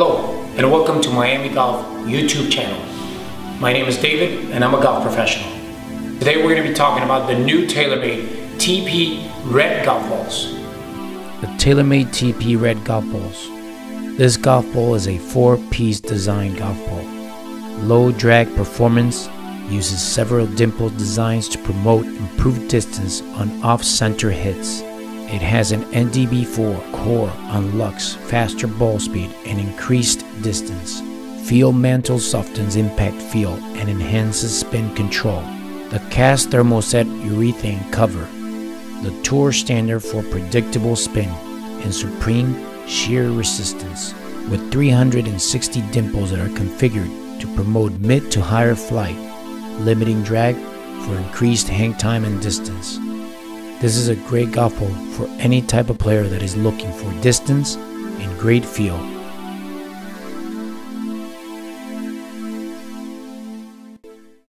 and welcome to Miami Golf YouTube channel. My name is David and I'm a golf professional. Today we're going to be talking about the new TaylorMade TP Red Golf Balls. The TaylorMade TP Red Golf Balls. This golf ball is a four-piece design golf ball. Low drag performance uses several dimple designs to promote improved distance on off-center hits. It has an NdV4 core unlocks faster ball speed and increased distance. Feel mantle softens impact feel and enhances spin control. The cast thermoset urethane cover, the tour standard for predictable spin and supreme shear resistance, with 360 dimples that are configured to promote mid to higher flight, limiting drag for increased hang time and distance. This is a great golf ball for any type of player that is looking for distance and great feel